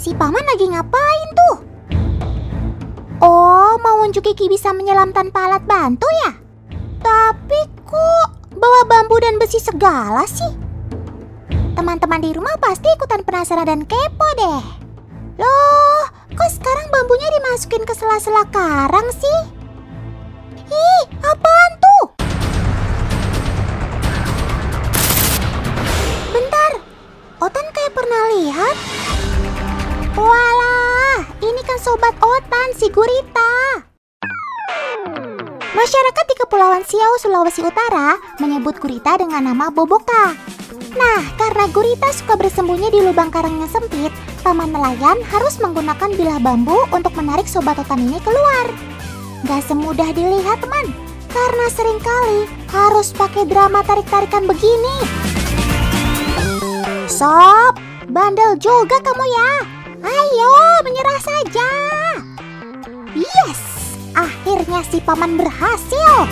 Si paman lagi ngapain tuh? Oh, mau unjuk gigi bisa menyelam tanpa alat bantu ya? Tapi kok bawa bambu dan besi segala sih? Teman-teman di rumah pasti ikutan penasaran dan kepo deh. Loh, kok sekarang bambunya dimasukin ke sela-sela karang sih? Ih, apaan Otan kayak pernah lihat. Walah, ini kan sobat Otan, si Gurita. Masyarakat di Kepulauan Siau, Sulawesi Utara menyebut gurita dengan nama boboka. Nah, karena gurita suka bersembunyi di lubang karang yang sempit, paman nelayan harus menggunakan bilah bambu untuk menarik sobat otan ini keluar. Gak semudah dilihat teman, karena sering kali harus pakai drama tarik-tarikan begini. Sob, bandel juga kamu ya. Ayo, menyerah saja. Yes, akhirnya si paman berhasil.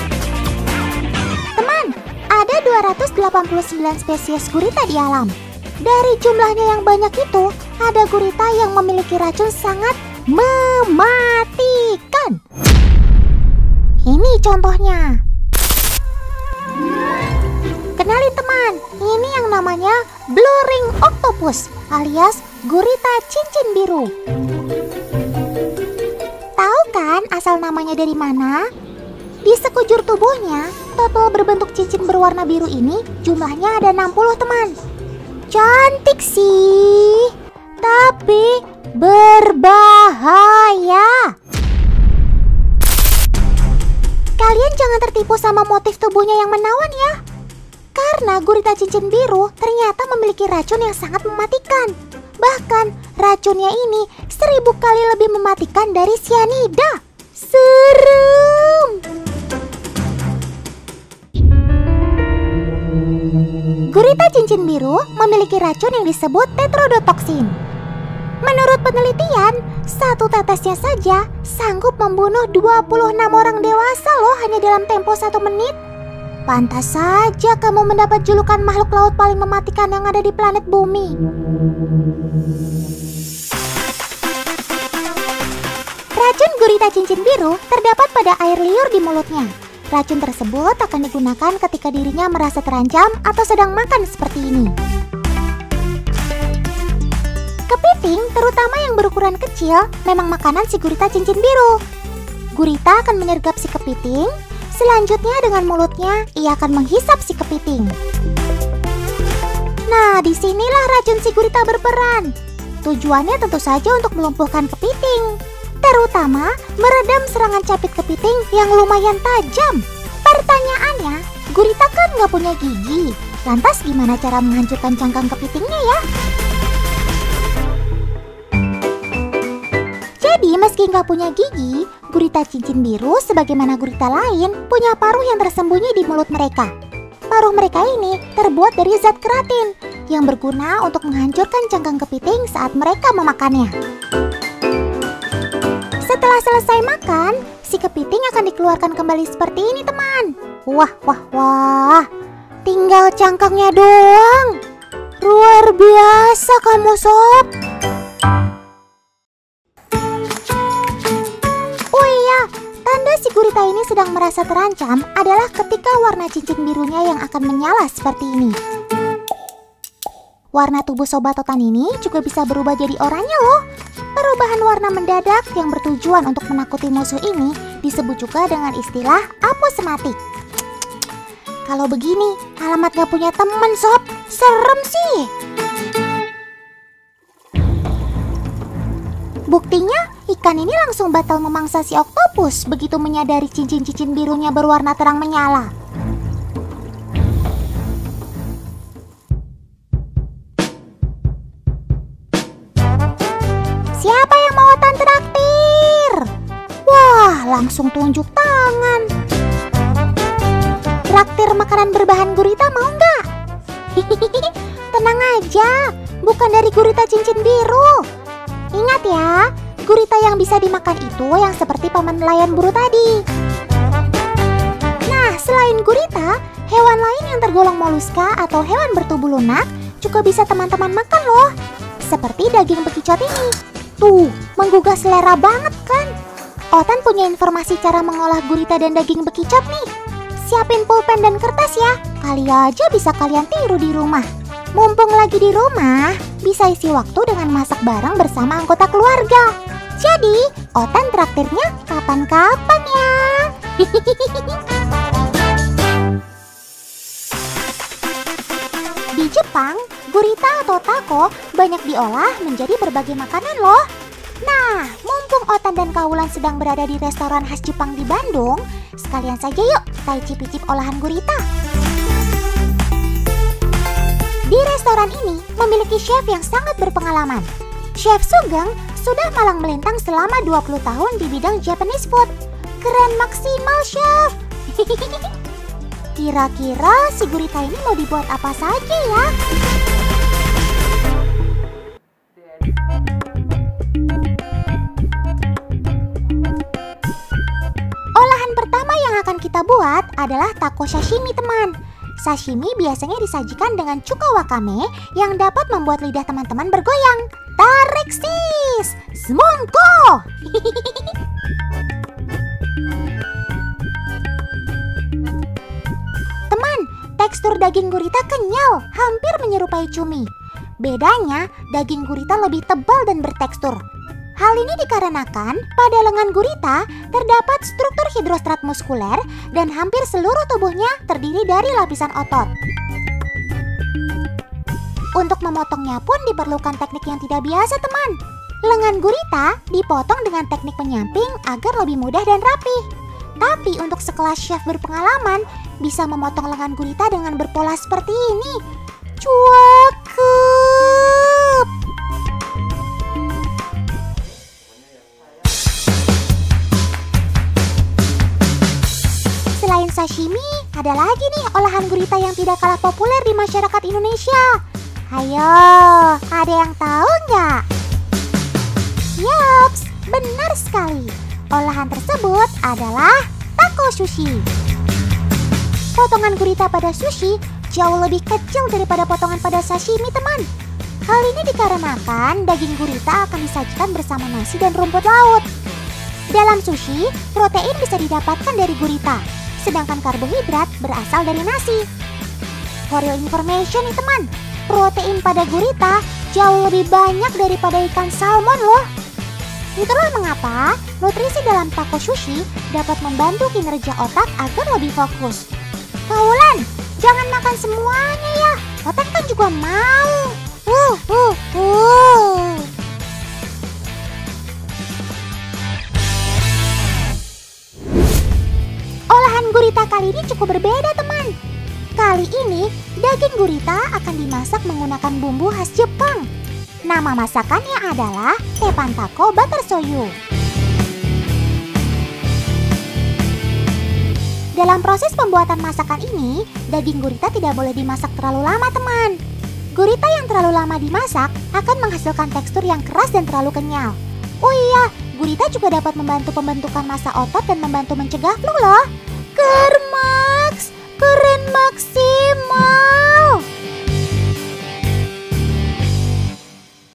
Teman, ada 289 spesies gurita di alam. Dari jumlahnya yang banyak itu, ada gurita yang memiliki racun sangat mematikan. Ini contohnya. Kenalin teman, ini yang namanya Blue Ring Octopus alias gurita cincin biru. Tahu kan asal namanya dari mana? Di sekujur tubuhnya, total berbentuk cincin berwarna biru ini jumlahnya ada 60 teman. Cantik sih, tapi berbahaya. Kalian jangan tertipu sama motif tubuhnya yang menawan ya. Karena gurita cincin biru ternyata memiliki racun yang sangat mematikan. Bahkan racunnya ini seribu kali lebih mematikan dari sianida. Serem! Gurita cincin biru memiliki racun yang disebut tetrodotoksin. Menurut penelitian, satu tetesnya saja sanggup membunuh 26 orang dewasa loh hanya dalam tempo satu menit. Pantas saja kamu mendapat julukan makhluk laut paling mematikan yang ada di planet bumi. Racun gurita cincin biru terdapat pada air liur di mulutnya. Racun tersebut akan digunakan ketika dirinya merasa terancam atau sedang makan seperti ini. Kepiting, terutama yang berukuran kecil, memang makanan si gurita cincin biru. Gurita akan menyergap si kepiting, selanjutnya dengan mulutnya ia akan menghisap si kepiting. Nah, di sinilah racun si gurita berperan. Tujuannya tentu saja untuk melumpuhkan kepiting, terutama meredam serangan capit kepiting yang lumayan tajam. Pertanyaannya, gurita kan nggak punya gigi, lantas gimana cara menghancurkan cangkang kepitingnya ya? Meski nggak punya gigi, gurita cincin biru sebagaimana gurita lain punya paruh yang tersembunyi di mulut mereka. Paruh mereka ini terbuat dari zat keratin yang berguna untuk menghancurkan cangkang kepiting saat mereka memakannya. Setelah selesai makan, si kepiting akan dikeluarkan kembali seperti ini teman. Wah, wah, wah. Tinggal cangkangnya doang. Luar biasa kamu sob. Si gurita ini sedang merasa terancam adalah ketika warna cincin birunya yang akan menyala seperti ini. Warna tubuh sobat totan ini juga bisa berubah jadi oranye loh. Perubahan warna mendadak yang bertujuan untuk menakuti musuh ini disebut juga dengan istilah aposematik. Kalau begini, alamat gak punya temen sob, serem sih. Buktinya, ikan ini langsung batal memangsa si oktopus begitu menyadari cincin-cincin birunya berwarna terang menyala. Siapa yang mau traktir? Wah, langsung tunjuk tangan. Traktir makanan berbahan gurita mau nggak? Tenang aja, bukan dari gurita cincin biru. Ingat ya, gurita yang bisa dimakan itu yang seperti paman nelayan buru tadi. Nah, selain gurita, Hewan lain yang tergolong moluska atau hewan bertubuh lunak juga bisa teman-teman makan loh. Seperti daging bekicot ini. Tuh, menggugah selera banget kan? Otan punya informasi cara mengolah gurita dan daging bekicot nih. Siapin pulpen dan kertas ya. Kali aja bisa kalian tiru di rumah. Mumpung lagi di rumah, bisa isi waktu dengan masak bareng bersama anggota keluarga. Jadi, Otan traktirnya kapan-kapan ya. Di Jepang, gurita atau taco banyak diolah menjadi berbagai makanan loh. Nah, mumpung Otan dan Kaulan sedang berada di restoran khas Jepang di Bandung, sekalian saja yuk kita icip-icip olahan gurita. Di restoran ini memiliki chef yang sangat berpengalaman. Chef Sugeng sudah malang melintang selama 20 tahun di bidang Japanese food. Keren maksimal, chef! Kira-kira si gurita ini mau dibuat apa saja ya? Olahan pertama yang akan kita buat adalah taco sashimi teman. Sashimi biasanya disajikan dengan cuka wakame yang dapat membuat lidah teman-teman bergoyang. Tarik sis! Semongko! Teman, tekstur daging gurita kenyal, hampir menyerupai cumi. Bedanya, daging gurita lebih tebal dan bertekstur. Hal ini dikarenakan pada lengan gurita terdapat struktur hidrostrat muskuler dan hampir seluruh tubuhnya terdiri dari lapisan otot. Untuk memotongnya pun diperlukan teknik yang tidak biasa teman. Lengan gurita dipotong dengan teknik penyamping agar lebih mudah dan rapi. Tapi untuk sekelas chef berpengalaman bisa memotong lengan gurita dengan berpola seperti ini. Cuakep! Selain sashimi, ada lagi nih olahan gurita yang tidak kalah populer di masyarakat Indonesia. Ayo, ada yang tahu nggak? Yaps, benar sekali. Olahan tersebut adalah taco sushi. Potongan gurita pada sushi jauh lebih kecil daripada potongan pada sashimi, teman. Hal ini dikarenakan daging gurita akan disajikan bersama nasi dan rumput laut. Dalam sushi, protein bisa didapatkan dari gurita, sedangkan karbohidrat berasal dari nasi. For your information nih teman, protein pada gurita jauh lebih banyak daripada ikan salmon loh. Itulah mengapa nutrisi dalam taco sushi dapat membantu kinerja otak agar lebih fokus. Kaulan, jangan makan semuanya ya. Otak kan juga mau. Uh, uh, uh. Olahan gurita kali ini cukup berbeda teman. Kali ini daging gurita akan dimasak menggunakan bumbu khas Jepang. Nama masakannya adalah tepan taco butter soyu. Dalam proses pembuatan masakan ini, daging gurita tidak boleh dimasak terlalu lama teman. Gurita yang terlalu lama dimasak akan menghasilkan tekstur yang keras dan terlalu kenyal. Oh iya, gurita juga dapat membantu pembentukan massa otot dan membantu mencegah flu loh. Kermax, keren maksimal.